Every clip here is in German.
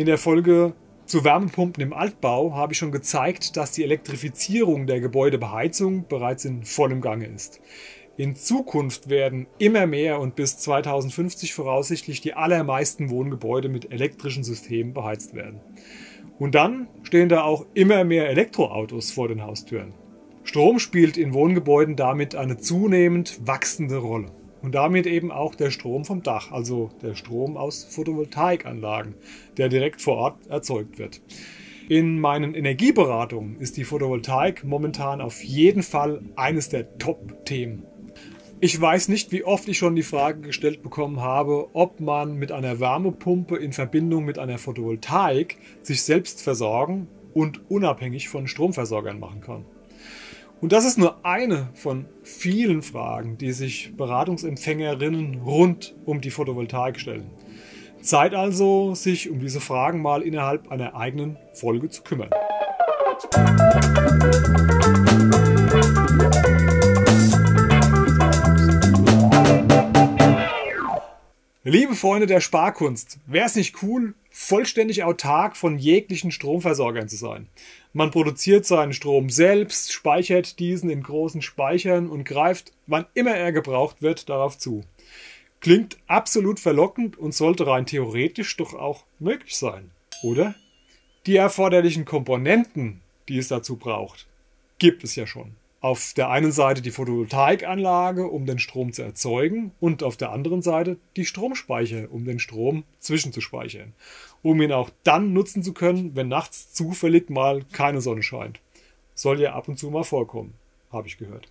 In der Folge zu Wärmepumpen im Altbau habe ich schon gezeigt, dass die Elektrifizierung der Gebäudebeheizung bereits in vollem Gange ist. In Zukunft werden immer mehr und bis 2050 voraussichtlich die allermeisten Wohngebäude mit elektrischen Systemen beheizt werden. Und dann stehen da auch immer mehr Elektroautos vor den Haustüren. Strom spielt in Wohngebäuden damit eine zunehmend wachsende Rolle und damit eben auch der Strom vom Dach, also der Strom aus Photovoltaikanlagen, der direkt vor Ort erzeugt wird. In meinen Energieberatungen ist die Photovoltaik momentan auf jeden Fall eines der Top-Themen. Ich weiß nicht, wie oft ich schon die Frage gestellt bekommen habe, ob man mit einer Wärmepumpe in Verbindung mit einer Photovoltaik sich selbst versorgen und unabhängig von Stromversorgern machen kann. Und das ist nur eine von vielen Fragen, die sich Beratungsempfängerinnen rund um die Photovoltaik stellen. Zeit also, sich um diese Fragen mal innerhalb einer eigenen Folge zu kümmern. Liebe Freunde der Sparkunst, wäre es nicht cool, vollständig autark von jeglichen Stromversorgern zu sein? Man produziert seinen Strom selbst, speichert diesen in großen Speichern und greift, wann immer er gebraucht wird, darauf zu. Klingt absolut verlockend und sollte rein theoretisch doch auch möglich sein, oder? Die erforderlichen Komponenten, die es dazu braucht, gibt es ja schon auf der einen Seite die Photovoltaikanlage, um den Strom zu erzeugen, und auf der anderen Seite die Stromspeicher, um den Strom zwischenzuspeichern, um ihn auch dann nutzen zu können, wenn nachts zufällig mal keine Sonne scheint. Soll ja ab und zu mal vorkommen, habe ich gehört.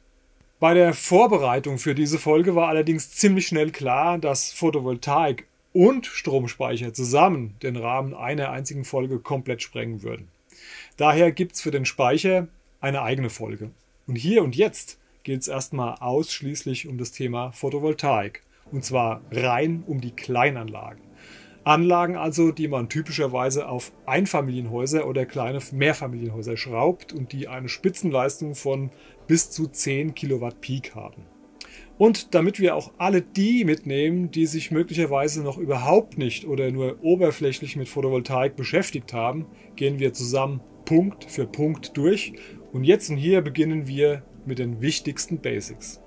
Bei der Vorbereitung für diese Folge war allerdings ziemlich schnell klar, dass Photovoltaik und Stromspeicher zusammen den Rahmen einer einzigen Folge komplett sprengen würden. Daher gibt es für den Speicher eine eigene Folge. Und hier und jetzt geht es erstmal ausschließlich um das Thema Photovoltaik. Und zwar rein um die Kleinanlagen. Anlagen also, die man typischerweise auf Einfamilienhäuser oder kleine Mehrfamilienhäuser schraubt und die eine Spitzenleistung von bis zu 10 Kilowatt Peak haben. Und damit wir auch alle die mitnehmen, die sich möglicherweise noch überhaupt nicht oder nur oberflächlich mit Photovoltaik beschäftigt haben, gehen wir zusammen Punkt für Punkt durch und jetzt und hier beginnen wir mit den wichtigsten Basics.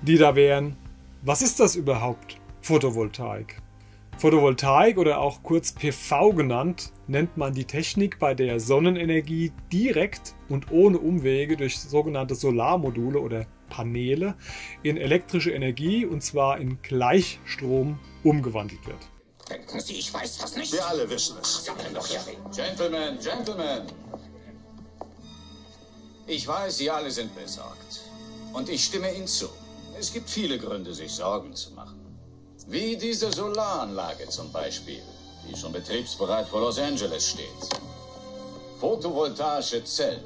Die da wären, was ist das überhaupt? Photovoltaik. Photovoltaik oder auch kurz PV genannt, nennt man die Technik, bei der Sonnenenergie direkt und ohne Umwege durch sogenannte Solarmodule oder Paneele in elektrische Energie und zwar in Gleichstrom umgewandelt wird. Denken Sie, ich weiß das nicht? Wir alle wissen es. Gentlemen, Gentlemen, ich weiß, Sie alle sind besorgt. Und ich stimme Ihnen zu. Es gibt viele Gründe, sich Sorgen zu machen. Wie diese Solaranlage zum Beispiel, die schon betriebsbereit vor Los Angeles steht. Photovoltaische Zellen.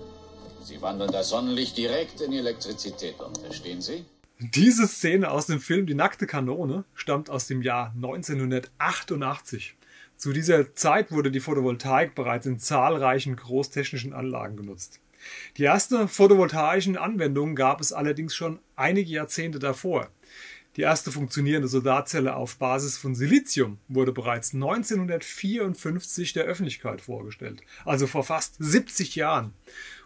Sie wandeln das Sonnenlicht direkt in Elektrizität um, verstehen Sie? Diese Szene aus dem Film Die nackte Kanone stammt aus dem Jahr 1988. Zu dieser Zeit wurde die Photovoltaik bereits in zahlreichen großtechnischen Anlagen genutzt. Die erste photovoltaischen Anwendung gab es allerdings schon einige Jahrzehnte davor. Die erste funktionierende Solarzelle auf Basis von Silizium wurde bereits 1954 der Öffentlichkeit vorgestellt, also vor fast 70 Jahren.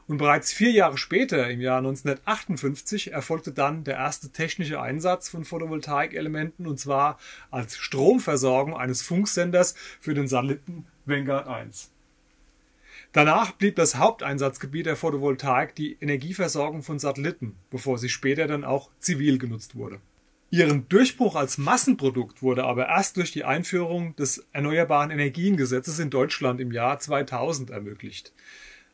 Und bereits vier Jahre später, im Jahr 1958, erfolgte dann der erste technische Einsatz von Photovoltaikelementen und zwar als Stromversorgung eines Funksenders für den Satelliten Vanguard 1. Danach blieb das Haupteinsatzgebiet der Photovoltaik die Energieversorgung von Satelliten, bevor sie später dann auch zivil genutzt wurde. Ihren Durchbruch als Massenprodukt wurde aber erst durch die Einführung des Erneuerbaren Energiengesetzes in Deutschland im Jahr 2000 ermöglicht.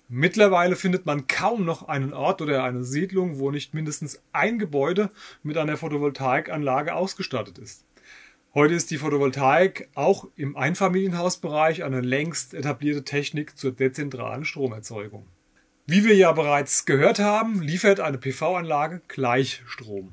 Mittlerweile findet man kaum noch einen Ort oder eine Siedlung, wo nicht mindestens ein Gebäude mit einer Photovoltaikanlage ausgestattet ist. Heute ist die Photovoltaik auch im Einfamilienhausbereich eine längst etablierte Technik zur dezentralen Stromerzeugung. Wie wir ja bereits gehört haben, liefert eine PV-Anlage Gleichstrom.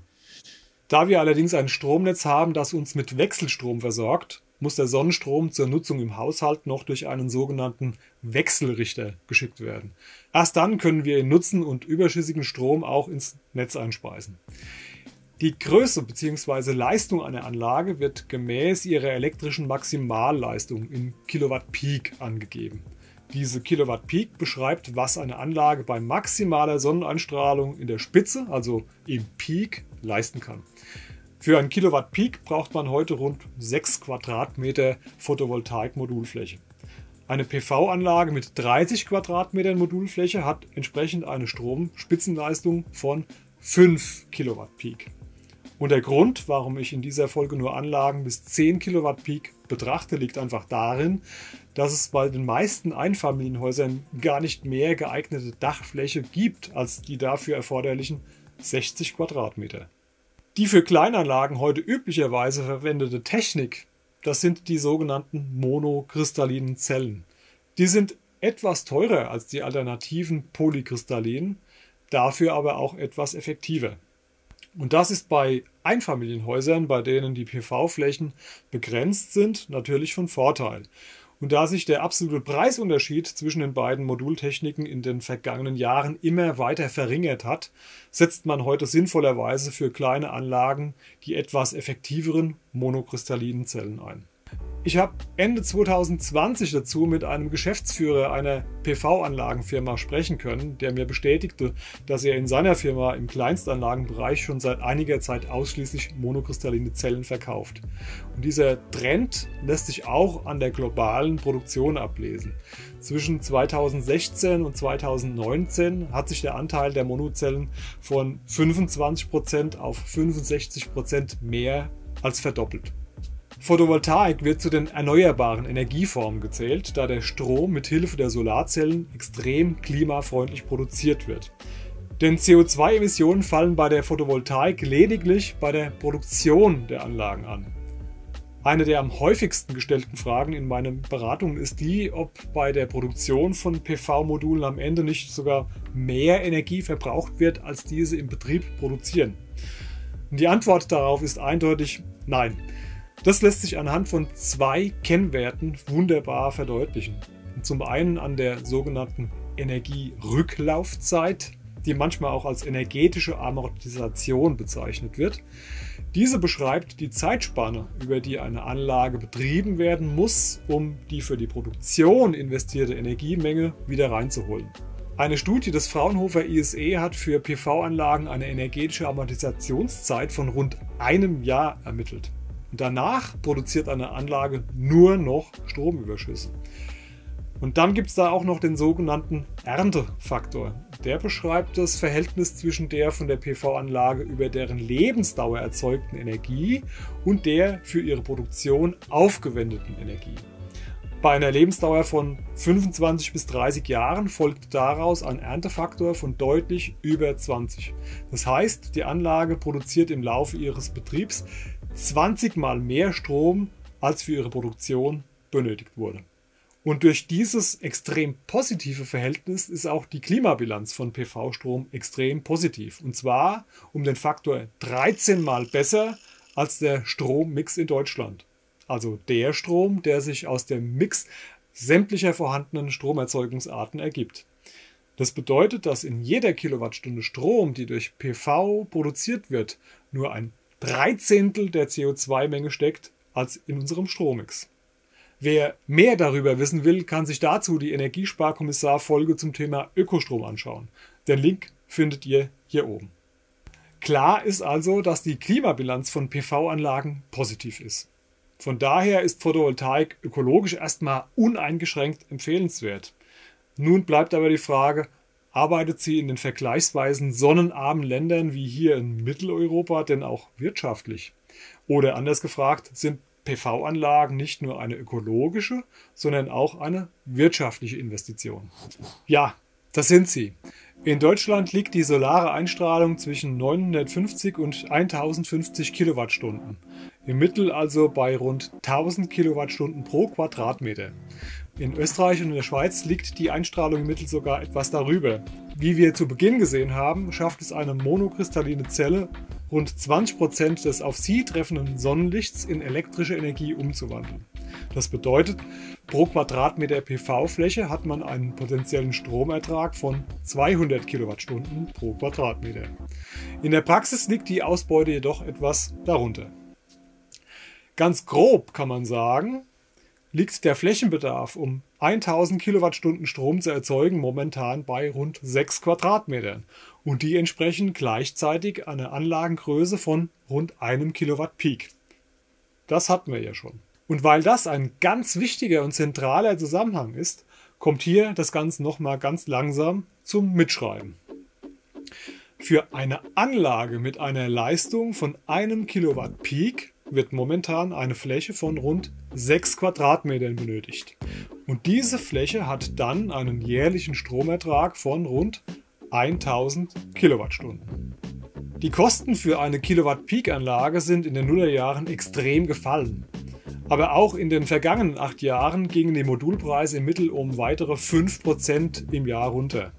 Da wir allerdings ein Stromnetz haben, das uns mit Wechselstrom versorgt, muss der Sonnenstrom zur Nutzung im Haushalt noch durch einen sogenannten Wechselrichter geschickt werden. Erst dann können wir ihn nutzen und überschüssigen Strom auch ins Netz einspeisen. Die Größe bzw. Leistung einer Anlage wird gemäß ihrer elektrischen Maximalleistung in Kilowatt Peak angegeben. Diese Kilowatt Peak beschreibt, was eine Anlage bei maximaler Sonneneinstrahlung in der Spitze, also im Peak, leisten kann. Für ein Kilowatt Peak braucht man heute rund 6 Quadratmeter Photovoltaik-Modulfläche. Eine PV-Anlage mit 30 Quadratmetern Modulfläche hat entsprechend eine Stromspitzenleistung von 5 Kilowatt Peak. Und der Grund, warum ich in dieser Folge nur Anlagen bis 10 Kilowatt Peak betrachte, liegt einfach darin, dass es bei den meisten Einfamilienhäusern gar nicht mehr geeignete Dachfläche gibt als die dafür erforderlichen 60 Quadratmeter. Die für Kleinanlagen heute üblicherweise verwendete Technik, das sind die sogenannten monokristallinen Zellen. Die sind etwas teurer als die alternativen polykristallinen, dafür aber auch etwas effektiver. Und das ist bei Einfamilienhäusern, bei denen die PV-Flächen begrenzt sind, natürlich von Vorteil. Und da sich der absolute Preisunterschied zwischen den beiden Modultechniken in den vergangenen Jahren immer weiter verringert hat, setzt man heute sinnvollerweise für kleine Anlagen die etwas effektiveren monokristallinen Zellen ein. Ich habe Ende 2020 dazu mit einem Geschäftsführer einer PV-Anlagenfirma sprechen können, der mir bestätigte, dass er in seiner Firma im Kleinstanlagenbereich schon seit einiger Zeit ausschließlich monokristalline Zellen verkauft. Und dieser Trend lässt sich auch an der globalen Produktion ablesen. Zwischen 2016 und 2019 hat sich der Anteil der Monozellen von 25% auf 65% mehr als verdoppelt. Photovoltaik wird zu den erneuerbaren Energieformen gezählt, da der Strom mit Hilfe der Solarzellen extrem klimafreundlich produziert wird. Denn CO2-Emissionen fallen bei der Photovoltaik lediglich bei der Produktion der Anlagen an. Eine der am häufigsten gestellten Fragen in meinen Beratungen ist die, ob bei der Produktion von PV-Modulen am Ende nicht sogar mehr Energie verbraucht wird, als diese im Betrieb produzieren. Die Antwort darauf ist eindeutig nein. Das lässt sich anhand von zwei Kennwerten wunderbar verdeutlichen. Zum einen an der sogenannten Energierücklaufzeit, die manchmal auch als energetische Amortisation bezeichnet wird. Diese beschreibt die Zeitspanne, über die eine Anlage betrieben werden muss, um die für die Produktion investierte Energiemenge wieder reinzuholen. Eine Studie des Fraunhofer ISE hat für PV-Anlagen eine energetische Amortisationszeit von rund einem Jahr ermittelt. Danach produziert eine Anlage nur noch Stromüberschüsse. Und dann gibt es da auch noch den sogenannten Erntefaktor. Der beschreibt das Verhältnis zwischen der von der PV-Anlage über deren Lebensdauer erzeugten Energie und der für ihre Produktion aufgewendeten Energie. Bei einer Lebensdauer von 25 bis 30 Jahren folgt daraus ein Erntefaktor von deutlich über 20. Das heißt, die Anlage produziert im Laufe ihres Betriebs 20 mal mehr Strom, als für ihre Produktion benötigt wurde. Und durch dieses extrem positive Verhältnis ist auch die Klimabilanz von PV-Strom extrem positiv. Und zwar um den Faktor 13 mal besser als der Strommix in Deutschland. Also der Strom, der sich aus dem Mix sämtlicher vorhandenen Stromerzeugungsarten ergibt. Das bedeutet, dass in jeder Kilowattstunde Strom, die durch PV produziert wird, nur ein Dreizehntel der CO2-Menge steckt als in unserem Strommix. Wer mehr darüber wissen will, kann sich dazu die Energiesparkommissar-Folge zum Thema Ökostrom anschauen. Den Link findet ihr hier oben. Klar ist also, dass die Klimabilanz von PV-Anlagen positiv ist. Von daher ist Photovoltaik ökologisch erstmal uneingeschränkt empfehlenswert. Nun bleibt aber die Frage, arbeitet sie in den vergleichsweise sonnenarmen Ländern wie hier in Mitteleuropa denn auch wirtschaftlich? Oder anders gefragt, sind PV-Anlagen nicht nur eine ökologische, sondern auch eine wirtschaftliche Investition? Ja, das sind sie. In Deutschland liegt die solare Einstrahlung zwischen 950 und 1050 Kilowattstunden. Im Mittel also bei rund 1000 Kilowattstunden pro Quadratmeter. In Österreich und in der Schweiz liegt die Einstrahlung im Mittel sogar etwas darüber. Wie wir zu Beginn gesehen haben, schafft es eine monokristalline Zelle, rund 20% des auf sie treffenden Sonnenlichts in elektrische Energie umzuwandeln. Das bedeutet, Pro Quadratmeter PV-Fläche hat man einen potenziellen Stromertrag von 200 Kilowattstunden pro Quadratmeter. In der Praxis liegt die Ausbeute jedoch etwas darunter. Ganz grob kann man sagen, liegt der Flächenbedarf, um 1000 Kilowattstunden Strom zu erzeugen, momentan bei rund 6 Quadratmetern und die entsprechen gleichzeitig einer Anlagengröße von rund einem Kilowatt Peak. Das hatten wir ja schon. Und weil das ein ganz wichtiger und zentraler Zusammenhang ist, kommt hier das Ganze nochmal ganz langsam zum Mitschreiben. Für eine Anlage mit einer Leistung von einem Kilowatt Peak wird momentan eine Fläche von rund 6 Quadratmetern benötigt. Und diese Fläche hat dann einen jährlichen Stromertrag von rund 1000 Kilowattstunden. Die Kosten für eine Kilowatt-Peak-Anlage sind in den Nullerjahren extrem gefallen. Aber auch in den vergangenen acht Jahren gingen die Modulpreise im Mittel um weitere 5% im Jahr runter.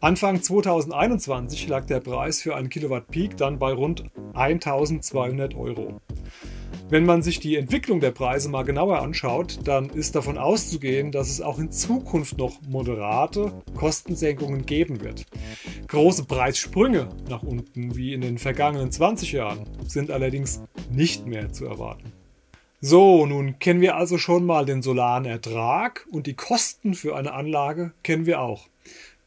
Anfang 2021 lag der Preis für einen Kilowatt Peak dann bei rund 1200 Euro. Wenn man sich die Entwicklung der Preise mal genauer anschaut, dann ist davon auszugehen, dass es auch in Zukunft noch moderate Kostensenkungen geben wird. Große Preissprünge nach unten wie in den vergangenen 20 Jahren sind allerdings nicht mehr zu erwarten. So, nun kennen wir also schon mal den solaren Ertrag und die Kosten für eine Anlage kennen wir auch.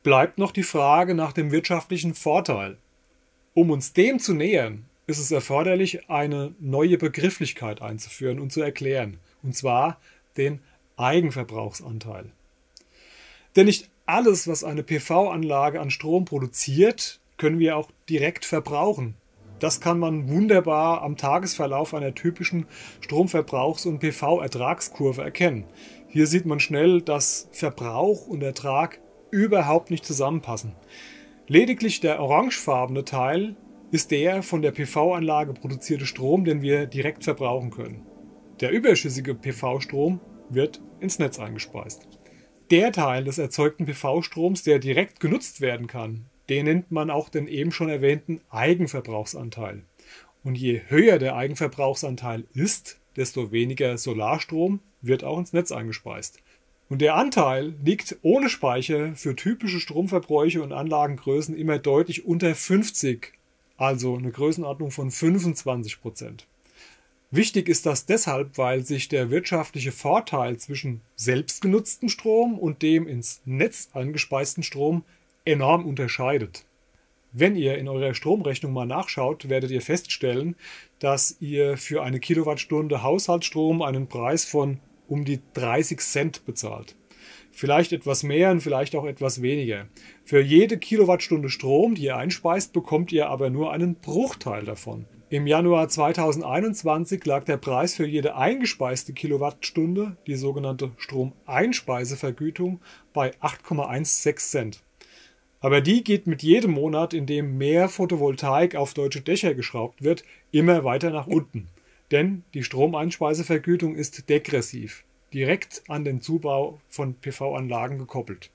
Bleibt noch die Frage nach dem wirtschaftlichen Vorteil. Um uns dem zu nähern, ist es erforderlich, eine neue Begrifflichkeit einzuführen und zu erklären, und zwar den Eigenverbrauchsanteil. Denn nicht alles, was eine PV-Anlage an Strom produziert, können wir auch direkt verbrauchen. Das kann man wunderbar am Tagesverlauf einer typischen Stromverbrauchs- und PV-Ertragskurve erkennen. Hier sieht man schnell, dass Verbrauch und Ertrag überhaupt nicht zusammenpassen. Lediglich der orangefarbene Teil ist der von der PV-Anlage produzierte Strom, den wir direkt verbrauchen können. Der überschüssige PV-Strom wird ins Netz eingespeist. Der Teil des erzeugten PV-Stroms, der direkt genutzt werden kann, den nennt man auch den eben schon erwähnten Eigenverbrauchsanteil. Und je höher der Eigenverbrauchsanteil ist, desto weniger Solarstrom wird auch ins Netz eingespeist. Und der Anteil liegt ohne Speicher für typische Stromverbräuche und Anlagengrößen immer deutlich unter 50, also eine Größenordnung von 25 Prozent. Wichtig ist das deshalb, weil sich der wirtschaftliche Vorteil zwischen selbstgenutztem Strom und dem ins Netz eingespeisten Strom enorm unterscheidet. Wenn ihr in eurer Stromrechnung mal nachschaut, werdet ihr feststellen, dass ihr für eine Kilowattstunde Haushaltsstrom einen Preis von um die 30 Cent bezahlt. Vielleicht etwas mehr und vielleicht auch etwas weniger. Für jede Kilowattstunde Strom, die ihr einspeist, bekommt ihr aber nur einen Bruchteil davon. Im Januar 2021 lag der Preis für jede eingespeiste Kilowattstunde, die sogenannte Stromeinspeisevergütung, bei 8,16 Cent. Aber die geht mit jedem Monat, in dem mehr Photovoltaik auf deutsche Dächer geschraubt wird, immer weiter nach unten. Denn die Stromeinspeisevergütung ist degressiv, direkt an den Zubau von PV-Anlagen gekoppelt.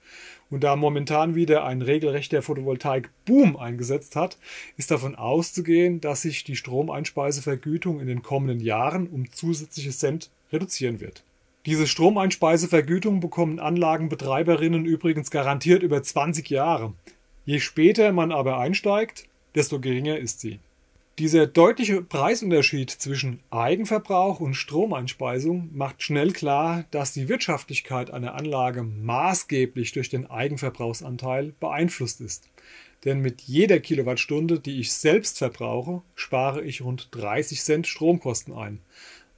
Und da momentan wieder ein regelrechter Photovoltaik-Boom eingesetzt hat, ist davon auszugehen, dass sich die Stromeinspeisevergütung in den kommenden Jahren um zusätzliche Cent reduzieren wird. Diese Stromeinspeisevergütung bekommen Anlagenbetreiberinnen übrigens garantiert über 20 Jahre. Je später man aber einsteigt, desto geringer ist sie. Dieser deutliche Preisunterschied zwischen Eigenverbrauch und Stromeinspeisung macht schnell klar, dass die Wirtschaftlichkeit einer Anlage maßgeblich durch den Eigenverbrauchsanteil beeinflusst ist. Denn mit jeder Kilowattstunde, die ich selbst verbrauche, spare ich rund 30 Cent Stromkosten ein.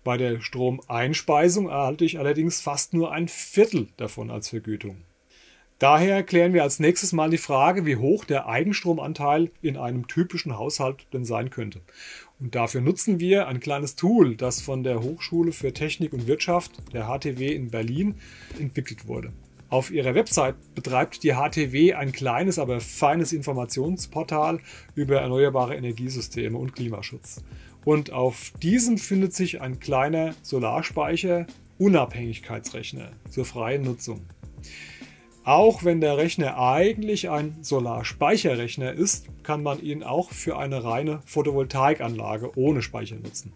Bei der Stromeinspeisung erhalte ich allerdings fast nur ein Viertel davon als Vergütung. Daher klären wir als nächstes mal die Frage, wie hoch der Eigenstromanteil in einem typischen Haushalt denn sein könnte. Und dafür nutzen wir ein kleines Tool, das von der Hochschule für Technik und Wirtschaft, der HTW in Berlin, entwickelt wurde. Auf ihrer Website betreibt die HTW ein kleines, aber feines Informationsportal über erneuerbare Energiesysteme und Klimaschutz. Und auf diesem findet sich ein kleiner Solarspeicher Unabhängigkeitsrechner zur freien Nutzung. Auch wenn der Rechner eigentlich ein Solarspeicherrechner ist, kann man ihn auch für eine reine Photovoltaikanlage ohne Speicher nutzen,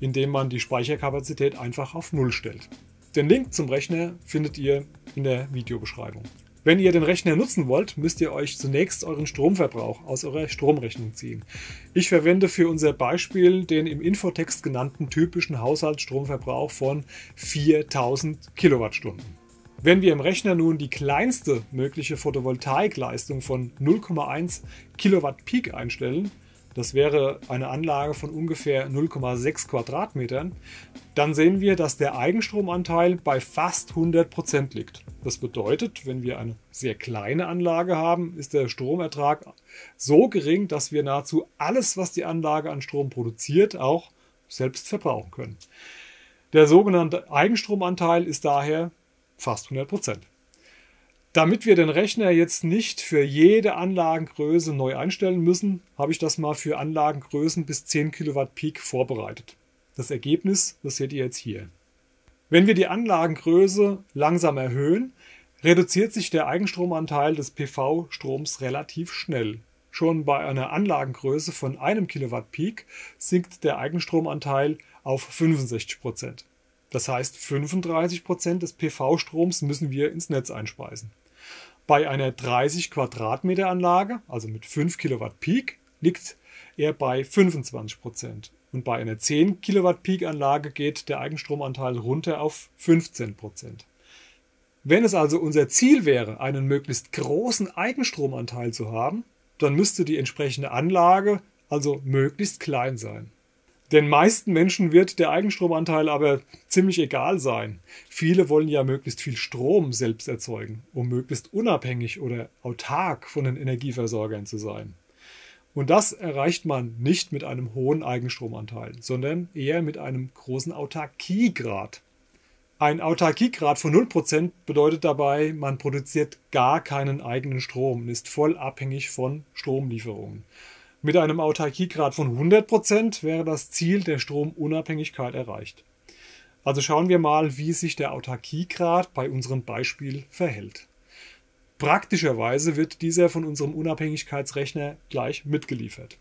indem man die Speicherkapazität einfach auf Null stellt. Den Link zum Rechner findet ihr in der Videobeschreibung. Wenn ihr den Rechner nutzen wollt, müsst ihr euch zunächst euren Stromverbrauch aus eurer Stromrechnung ziehen. Ich verwende für unser Beispiel den im Infotext genannten typischen Haushaltsstromverbrauch von 4000 Kilowattstunden. Wenn wir im Rechner nun die kleinste mögliche Photovoltaikleistung von 0,1 Kilowatt Peak einstellen, das wäre eine Anlage von ungefähr 0,6 Quadratmetern, dann sehen wir, dass der Eigenstromanteil bei fast 100% liegt. Das bedeutet, wenn wir eine sehr kleine Anlage haben, ist der Stromertrag so gering, dass wir nahezu alles, was die Anlage an Strom produziert, auch selbst verbrauchen können. Der sogenannte Eigenstromanteil ist daher fast 100%. Damit wir den Rechner jetzt nicht für jede Anlagengröße neu einstellen müssen, habe ich das mal für Anlagengrößen bis 10 Kilowatt Peak vorbereitet. Das Ergebnis, das seht ihr jetzt hier. Wenn wir die Anlagengröße langsam erhöhen, reduziert sich der Eigenstromanteil des PV-Stroms relativ schnell. Schon bei einer Anlagengröße von einem Kilowatt Peak sinkt der Eigenstromanteil auf 65 Prozent. Das heißt, 35 Prozent des PV-Stroms müssen wir ins Netz einspeisen. Bei einer 30 Quadratmeter Anlage, also mit 5 Kilowatt Peak, liegt er bei 25 Prozent. Und bei einer 10 Kilowatt Peak Anlage geht der Eigenstromanteil runter auf 15 Prozent. Wenn es also unser Ziel wäre, einen möglichst großen Eigenstromanteil zu haben, dann müsste die entsprechende Anlage also möglichst klein sein. Den meisten Menschen wird der Eigenstromanteil aber ziemlich egal sein. Viele wollen ja möglichst viel Strom selbst erzeugen, um möglichst unabhängig oder autark von den Energieversorgern zu sein. Und das erreicht man nicht mit einem hohen Eigenstromanteil, sondern eher mit einem großen Autarkiegrad. Ein Autarkiegrad von 0% bedeutet dabei, man produziert gar keinen eigenen Strom und ist voll abhängig von Stromlieferungen. Mit einem Autarkiegrad von 100% wäre das Ziel der Stromunabhängigkeit erreicht. Also schauen wir mal, wie sich der Autarkiegrad bei unserem Beispiel verhält. Praktischerweise wird dieser von unserem Unabhängigkeitsrechner gleich mitgeliefert.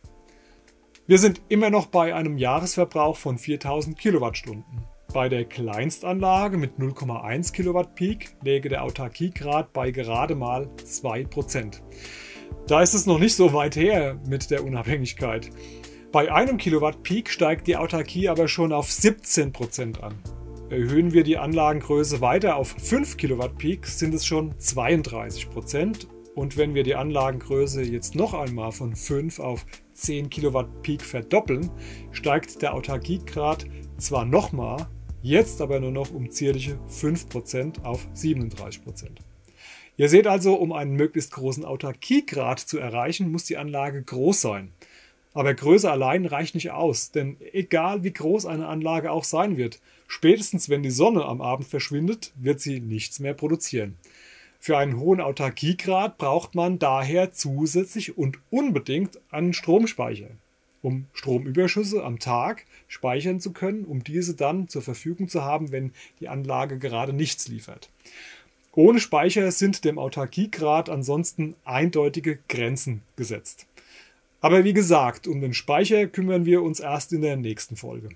Wir sind immer noch bei einem Jahresverbrauch von 4000 Kilowattstunden. Bei der Kleinstanlage mit 0,1 Kilowatt Peak läge der Autarkiegrad bei gerade mal 2%. Da ist es noch nicht so weit her mit der Unabhängigkeit. Bei einem Kilowatt Peak steigt die Autarkie aber schon auf 17% an. Erhöhen wir die Anlagengröße weiter auf 5 Kilowatt Peak, sind es schon 32%. Und wenn wir die Anlagengröße jetzt noch einmal von 5 auf 10 Kilowatt Peak verdoppeln, steigt der Autarkiegrad zwar nochmal, jetzt aber nur noch um zierliche 5% auf 37%. Ihr seht also, um einen möglichst großen Autarkiegrad zu erreichen, muss die Anlage groß sein. Aber Größe allein reicht nicht aus, denn egal wie groß eine Anlage auch sein wird, spätestens wenn die Sonne am Abend verschwindet, wird sie nichts mehr produzieren. Für einen hohen Autarkiegrad braucht man daher zusätzlich und unbedingt einen Stromspeicher, um Stromüberschüsse am Tag speichern zu können, um diese dann zur Verfügung zu haben, wenn die Anlage gerade nichts liefert. Ohne Speicher sind dem Autarkiegrad ansonsten eindeutige Grenzen gesetzt. Aber wie gesagt, um den Speicher kümmern wir uns erst in der nächsten Folge.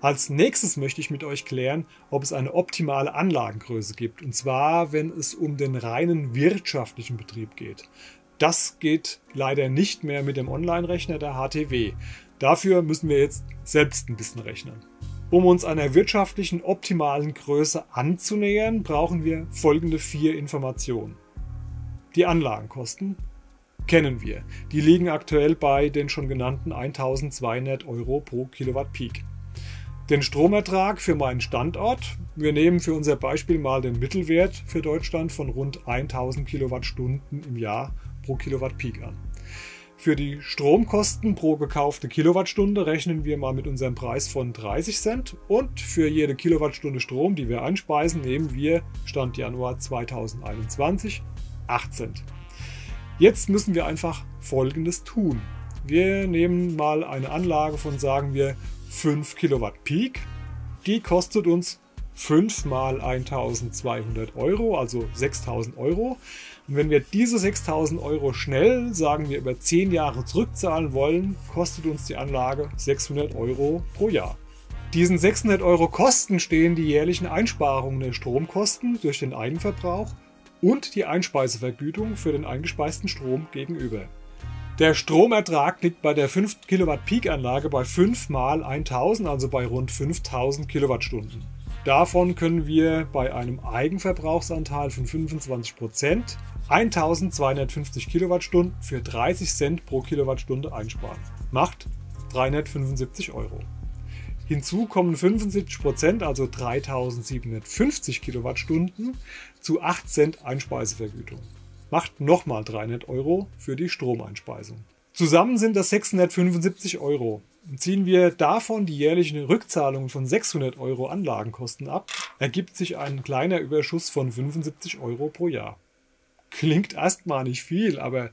Als nächstes möchte ich mit euch klären, ob es eine optimale Anlagengröße gibt, und zwar wenn es um den reinen wirtschaftlichen Betrieb geht. Das geht leider nicht mehr mit dem Online-Rechner der HTW. Dafür müssen wir jetzt selbst ein bisschen rechnen. Um uns einer wirtschaftlichen optimalen Größe anzunähern, brauchen wir folgende vier Informationen. Die Anlagenkosten kennen wir. Die liegen aktuell bei den schon genannten 1200 Euro pro Kilowatt Peak. Den Stromertrag für meinen Standort. Wir nehmen für unser Beispiel mal den Mittelwert für Deutschland von rund 1000 Kilowattstunden im Jahr pro Kilowatt Peak an. Für die Stromkosten pro gekaufte Kilowattstunde rechnen wir mal mit unserem Preis von 30 Cent und für jede Kilowattstunde Strom, die wir einspeisen, nehmen wir Stand Januar 2021 8 Cent. Jetzt müssen wir einfach Folgendes tun. Wir nehmen mal eine Anlage von, sagen wir, 5 Kilowatt Peak. Die kostet uns 5 mal 1200 Euro, also 6000 Euro. Und wenn wir diese 6000 Euro schnell, sagen wir über 10 Jahre zurückzahlen wollen, kostet uns die Anlage 600 Euro pro Jahr. Diesen 600 Euro Kosten stehen die jährlichen Einsparungen der Stromkosten durch den Eigenverbrauch und die Einspeisevergütung für den eingespeisten Strom gegenüber. Der Stromertrag liegt bei der 5 Kilowatt Peak-Anlage bei 5 mal 1000, also bei rund 5000 Kilowattstunden. Davon können wir bei einem Eigenverbrauchsanteil von 25% 1250 Kilowattstunden für 30 Cent pro Kilowattstunde einsparen. Macht 375 Euro. Hinzu kommen 75%, also 3750 Kilowattstunden, zu 8 Cent Einspeisevergütung. Macht nochmal 300 Euro für die Stromeinspeisung. Zusammen sind das 675 Euro. Ziehen wir davon die jährlichen Rückzahlungen von 600 Euro Anlagenkosten ab, ergibt sich ein kleiner Überschuss von 75 Euro pro Jahr. Klingt erstmal nicht viel, aber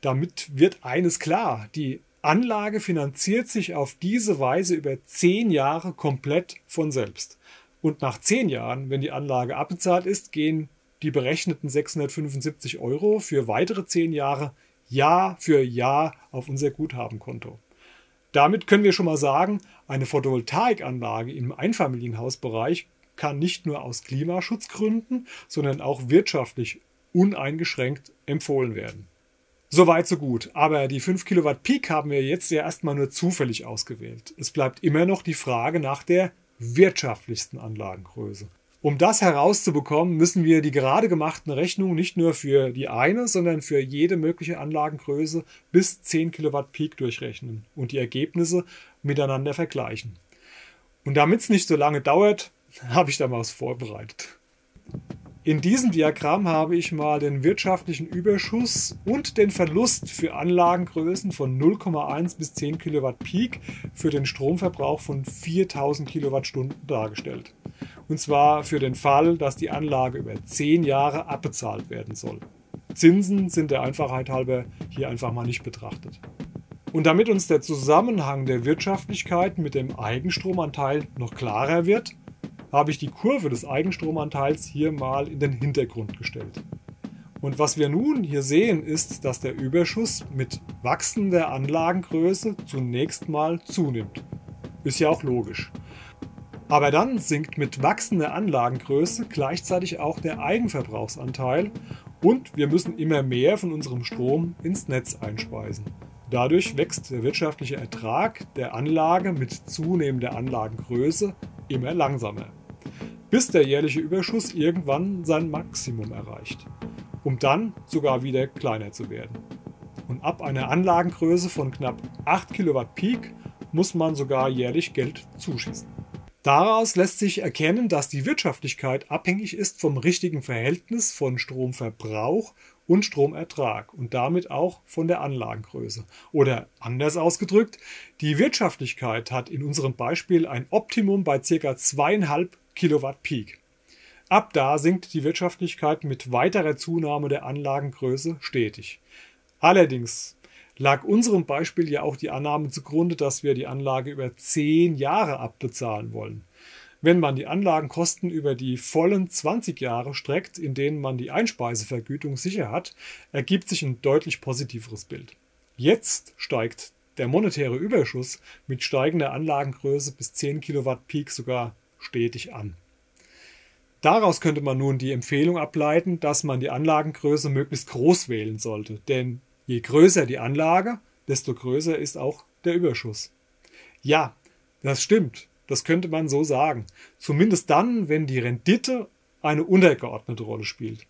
damit wird eines klar. Die Anlage finanziert sich auf diese Weise über 10 Jahre komplett von selbst. Und nach 10 Jahren, wenn die Anlage abbezahlt ist, gehen die berechneten 675 Euro für weitere 10 Jahre Jahr für Jahr auf unser Guthabenkonto. Damit können wir schon mal sagen, eine Photovoltaikanlage im Einfamilienhausbereich kann nicht nur aus Klimaschutzgründen, sondern auch wirtschaftlich uneingeschränkt empfohlen werden. Soweit, so gut. Aber die 5 Kilowatt Peak haben wir jetzt ja erstmal nur zufällig ausgewählt. Es bleibt immer noch die Frage nach der wirtschaftlichsten Anlagengröße. Um das herauszubekommen, müssen wir die gerade gemachten Rechnungen nicht nur für die eine, sondern für jede mögliche Anlagengröße bis 10 Kilowatt Peak durchrechnen und die Ergebnisse miteinander vergleichen. Und damit es nicht so lange dauert, habe ich da mal was vorbereitet. In diesem Diagramm habe ich mal den wirtschaftlichen Überschuss und den Verlust für Anlagengrößen von 0,1 bis 10 Kilowatt Peak für den Stromverbrauch von 4000 Kilowattstunden dargestellt. Und zwar für den Fall, dass die Anlage über 10 Jahre abbezahlt werden soll. Zinsen sind der Einfachheit halber hier einfach mal nicht betrachtet. Und damit uns der Zusammenhang der Wirtschaftlichkeit mit dem Eigenstromanteil noch klarer wird, habe ich die Kurve des Eigenstromanteils hier mal in den Hintergrund gestellt. Und was wir nun hier sehen, ist, dass der Überschuss mit wachsender Anlagengröße zunächst mal zunimmt. Ist ja auch logisch. Aber dann sinkt mit wachsender Anlagengröße gleichzeitig auch der Eigenverbrauchsanteil und wir müssen immer mehr von unserem Strom ins Netz einspeisen. Dadurch wächst der wirtschaftliche Ertrag der Anlage mit zunehmender Anlagengröße immer langsamer bis der jährliche Überschuss irgendwann sein Maximum erreicht, um dann sogar wieder kleiner zu werden. Und ab einer Anlagengröße von knapp 8 Kilowatt Peak muss man sogar jährlich Geld zuschießen. Daraus lässt sich erkennen, dass die Wirtschaftlichkeit abhängig ist vom richtigen Verhältnis von Stromverbrauch und Stromertrag und damit auch von der Anlagengröße. Oder anders ausgedrückt, die Wirtschaftlichkeit hat in unserem Beispiel ein Optimum bei ca. 2,5 Kilowatt Peak. Ab da sinkt die Wirtschaftlichkeit mit weiterer Zunahme der Anlagengröße stetig. Allerdings lag unserem Beispiel ja auch die Annahme zugrunde, dass wir die Anlage über zehn Jahre abbezahlen wollen. Wenn man die Anlagenkosten über die vollen 20 Jahre streckt, in denen man die Einspeisevergütung sicher hat, ergibt sich ein deutlich positiveres Bild. Jetzt steigt der monetäre Überschuss mit steigender Anlagengröße bis 10 Kilowatt Peak sogar stetig an. Daraus könnte man nun die Empfehlung ableiten, dass man die Anlagengröße möglichst groß wählen sollte, denn je größer die Anlage, desto größer ist auch der Überschuss. Ja, das stimmt, das könnte man so sagen. Zumindest dann, wenn die Rendite eine untergeordnete Rolle spielt.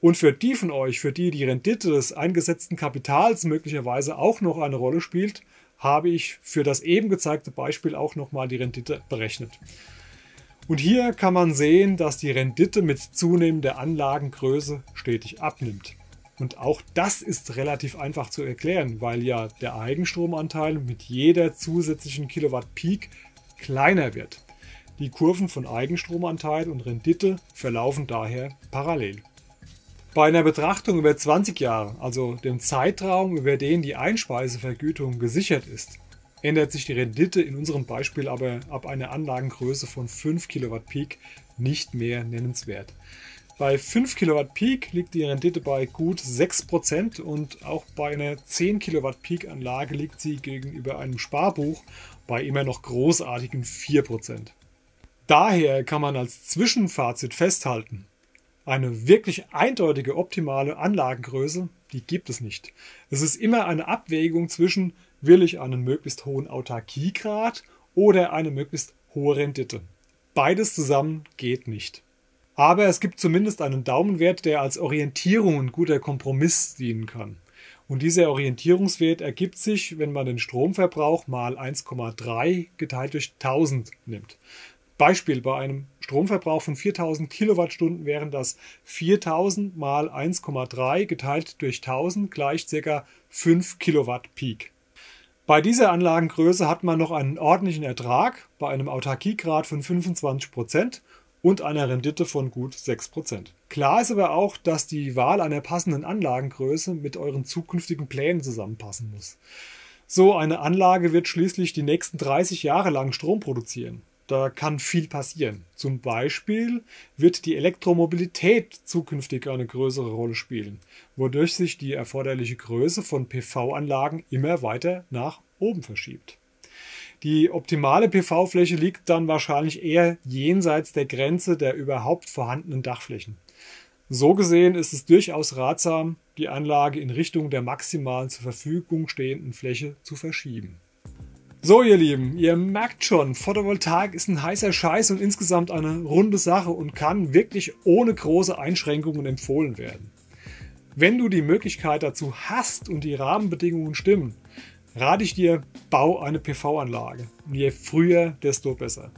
Und für die von euch, für die die Rendite des eingesetzten Kapitals möglicherweise auch noch eine Rolle spielt, habe ich für das eben gezeigte Beispiel auch nochmal die Rendite berechnet. Und hier kann man sehen, dass die Rendite mit zunehmender Anlagengröße stetig abnimmt. Und auch das ist relativ einfach zu erklären, weil ja der Eigenstromanteil mit jeder zusätzlichen Kilowatt Peak kleiner wird. Die Kurven von Eigenstromanteil und Rendite verlaufen daher parallel. Bei einer Betrachtung über 20 Jahre, also dem Zeitraum, über den die Einspeisevergütung gesichert ist, ändert sich die Rendite in unserem Beispiel aber ab einer Anlagengröße von 5 Kilowatt Peak nicht mehr nennenswert. Bei 5 Kilowatt Peak liegt die Rendite bei gut 6% und auch bei einer 10 Kilowatt Peak Anlage liegt sie gegenüber einem Sparbuch bei immer noch großartigen 4%. Daher kann man als Zwischenfazit festhalten, eine wirklich eindeutige optimale Anlagengröße, die gibt es nicht. Es ist immer eine Abwägung zwischen, will ich einen möglichst hohen Autarkiegrad oder eine möglichst hohe Rendite. Beides zusammen geht nicht. Aber es gibt zumindest einen Daumenwert, der als Orientierung und guter Kompromiss dienen kann. Und dieser Orientierungswert ergibt sich, wenn man den Stromverbrauch mal 1,3 geteilt durch 1000 nimmt. Beispiel bei einem Stromverbrauch von 4000 Kilowattstunden wären das 4000 mal 1,3 geteilt durch 1000 gleich ca. 5 Kilowatt Peak. Bei dieser Anlagengröße hat man noch einen ordentlichen Ertrag bei einem Autarkiegrad von 25% und einer Rendite von gut 6%. Klar ist aber auch, dass die Wahl einer passenden Anlagengröße mit euren zukünftigen Plänen zusammenpassen muss. So eine Anlage wird schließlich die nächsten 30 Jahre lang Strom produzieren. Da kann viel passieren. Zum Beispiel wird die Elektromobilität zukünftig eine größere Rolle spielen, wodurch sich die erforderliche Größe von PV-Anlagen immer weiter nach oben verschiebt. Die optimale PV-Fläche liegt dann wahrscheinlich eher jenseits der Grenze der überhaupt vorhandenen Dachflächen. So gesehen ist es durchaus ratsam, die Anlage in Richtung der maximal zur Verfügung stehenden Fläche zu verschieben. So, ihr Lieben, ihr merkt schon, Photovoltaik ist ein heißer Scheiß und insgesamt eine runde Sache und kann wirklich ohne große Einschränkungen empfohlen werden. Wenn du die Möglichkeit dazu hast und die Rahmenbedingungen stimmen, rate ich dir, bau eine PV-Anlage. Je früher, desto besser.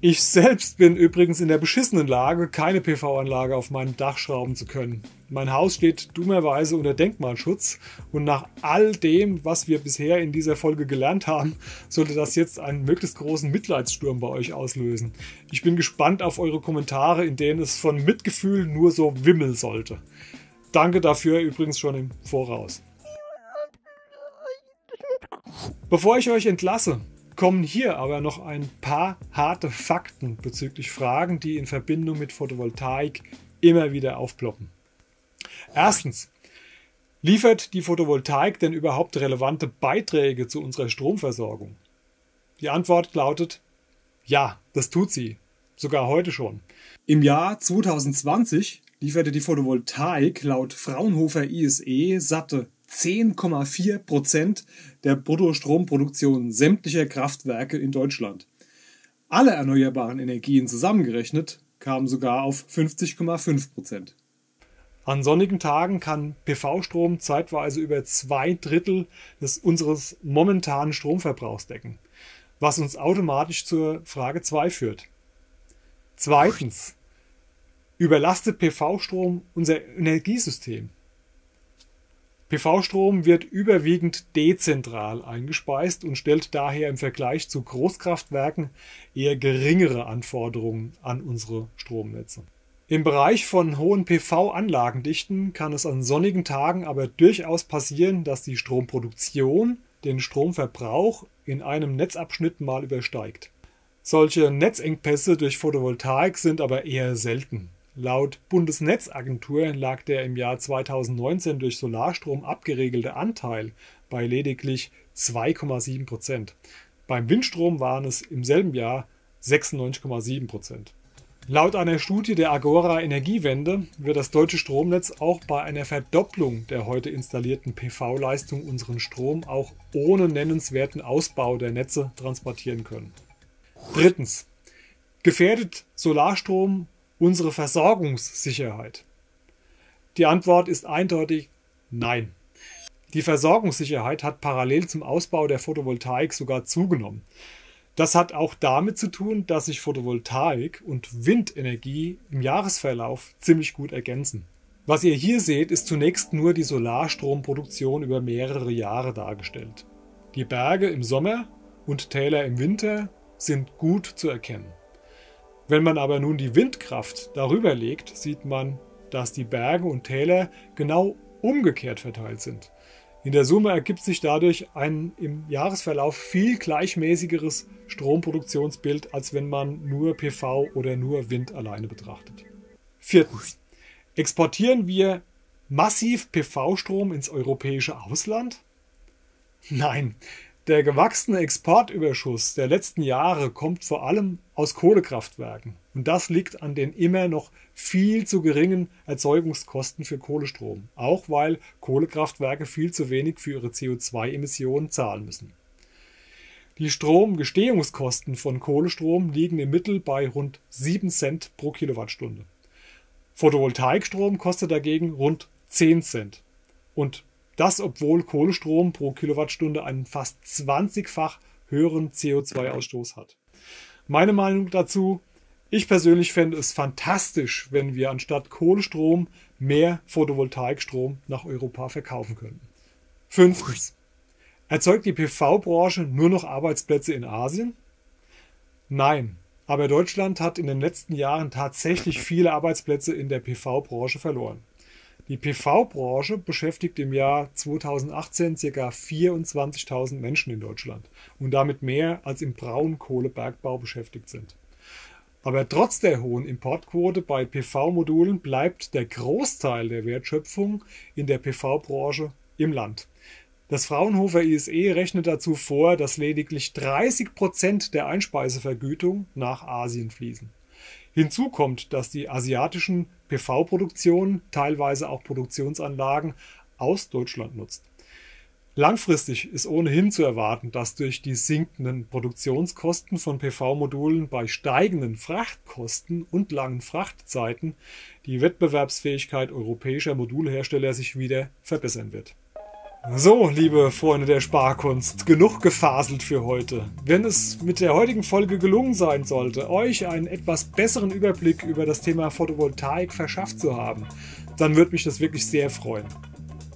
Ich selbst bin übrigens in der beschissenen Lage, keine PV-Anlage auf meinem Dach schrauben zu können. Mein Haus steht dummerweise unter Denkmalschutz und nach all dem, was wir bisher in dieser Folge gelernt haben, sollte das jetzt einen möglichst großen Mitleidssturm bei euch auslösen. Ich bin gespannt auf eure Kommentare, in denen es von Mitgefühl nur so wimmeln sollte. Danke dafür übrigens schon im Voraus. Bevor ich euch entlasse, kommen hier aber noch ein paar harte Fakten bezüglich Fragen, die in Verbindung mit Photovoltaik immer wieder aufploppen. Erstens, liefert die Photovoltaik denn überhaupt relevante Beiträge zu unserer Stromversorgung? Die Antwort lautet ja, das tut sie, sogar heute schon. Im Jahr 2020 lieferte die Photovoltaik laut Fraunhofer ISE satte 10,4 Prozent der Bruttostromproduktion sämtlicher Kraftwerke in Deutschland. Alle erneuerbaren Energien zusammengerechnet kamen sogar auf 50,5 Prozent. An sonnigen Tagen kann PV-Strom zeitweise über zwei Drittel des unseres momentanen Stromverbrauchs decken, was uns automatisch zur Frage 2 führt. Zweitens, überlastet PV-Strom unser Energiesystem? PV-Strom wird überwiegend dezentral eingespeist und stellt daher im Vergleich zu Großkraftwerken eher geringere Anforderungen an unsere Stromnetze. Im Bereich von hohen PV-Anlagendichten kann es an sonnigen Tagen aber durchaus passieren, dass die Stromproduktion den Stromverbrauch in einem Netzabschnitt mal übersteigt. Solche Netzengpässe durch Photovoltaik sind aber eher selten. Laut Bundesnetzagentur lag der im Jahr 2019 durch Solarstrom abgeregelte Anteil bei lediglich 2,7 Prozent. Beim Windstrom waren es im selben Jahr 96,7 Prozent. Laut einer Studie der Agora Energiewende wird das deutsche Stromnetz auch bei einer Verdopplung der heute installierten PV-Leistung unseren Strom auch ohne nennenswerten Ausbau der Netze transportieren können. Drittens. Gefährdet Solarstrom unsere Versorgungssicherheit? Die Antwort ist eindeutig nein. Die Versorgungssicherheit hat parallel zum Ausbau der Photovoltaik sogar zugenommen. Das hat auch damit zu tun, dass sich Photovoltaik und Windenergie im Jahresverlauf ziemlich gut ergänzen. Was ihr hier seht, ist zunächst nur die Solarstromproduktion über mehrere Jahre dargestellt. Die Berge im Sommer und Täler im Winter sind gut zu erkennen. Wenn man aber nun die Windkraft darüber legt, sieht man, dass die Berge und Täler genau umgekehrt verteilt sind. In der Summe ergibt sich dadurch ein im Jahresverlauf viel gleichmäßigeres Stromproduktionsbild, als wenn man nur PV oder nur Wind alleine betrachtet. Viertens. Exportieren wir massiv PV-Strom ins europäische Ausland? Nein, Der gewachsene Exportüberschuss der letzten Jahre kommt vor allem aus Kohlekraftwerken. Und das liegt an den immer noch viel zu geringen Erzeugungskosten für Kohlestrom, auch weil Kohlekraftwerke viel zu wenig für ihre CO2-Emissionen zahlen müssen. Die Stromgestehungskosten von Kohlestrom liegen im Mittel bei rund 7 Cent pro Kilowattstunde. Photovoltaikstrom kostet dagegen rund 10 Cent. Und das, obwohl Kohlestrom pro Kilowattstunde einen fast 20-fach höheren CO2-Ausstoß hat. Meine Meinung dazu, ich persönlich fände es fantastisch, wenn wir anstatt Kohlestrom mehr Photovoltaikstrom nach Europa verkaufen könnten. Fünftens. Erzeugt die PV-Branche nur noch Arbeitsplätze in Asien? Nein, aber Deutschland hat in den letzten Jahren tatsächlich viele Arbeitsplätze in der PV-Branche verloren. Die PV-Branche beschäftigt im Jahr 2018 ca. 24.000 Menschen in Deutschland und damit mehr als im Braunkohlebergbau beschäftigt sind. Aber trotz der hohen Importquote bei PV-Modulen bleibt der Großteil der Wertschöpfung in der PV-Branche im Land. Das Fraunhofer ISE rechnet dazu vor, dass lediglich 30 Prozent der Einspeisevergütung nach Asien fließen. Hinzu kommt, dass die asiatischen PV-Produktionen teilweise auch Produktionsanlagen aus Deutschland nutzt. Langfristig ist ohnehin zu erwarten, dass durch die sinkenden Produktionskosten von PV-Modulen bei steigenden Frachtkosten und langen Frachtzeiten die Wettbewerbsfähigkeit europäischer Modulhersteller sich wieder verbessern wird. So, liebe Freunde der Sparkunst, genug gefaselt für heute. Wenn es mit der heutigen Folge gelungen sein sollte, euch einen etwas besseren Überblick über das Thema Photovoltaik verschafft zu haben, dann würde mich das wirklich sehr freuen.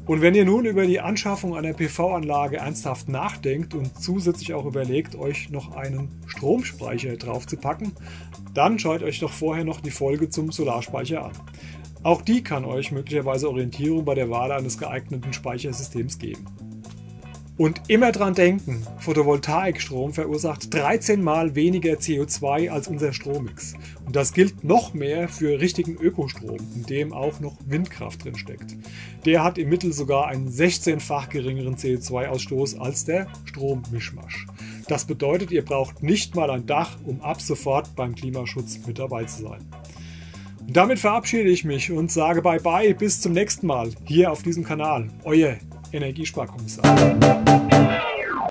Und wenn ihr nun über die Anschaffung einer PV-Anlage ernsthaft nachdenkt und zusätzlich auch überlegt, euch noch einen Stromspeicher draufzupacken, dann schaut euch doch vorher noch die Folge zum Solarspeicher an. Auch die kann euch möglicherweise Orientierung bei der Wahl eines geeigneten Speichersystems geben. Und immer dran denken, Photovoltaikstrom verursacht 13 mal weniger CO2 als unser Strommix. Und das gilt noch mehr für richtigen Ökostrom, in dem auch noch Windkraft drin steckt. Der hat im Mittel sogar einen 16-fach geringeren CO2-Ausstoß als der Strommischmasch. Das bedeutet, ihr braucht nicht mal ein Dach, um ab sofort beim Klimaschutz mit dabei zu sein. Damit verabschiede ich mich und sage bye bye bis zum nächsten Mal hier auf diesem Kanal. Euer Energiesparkommissar.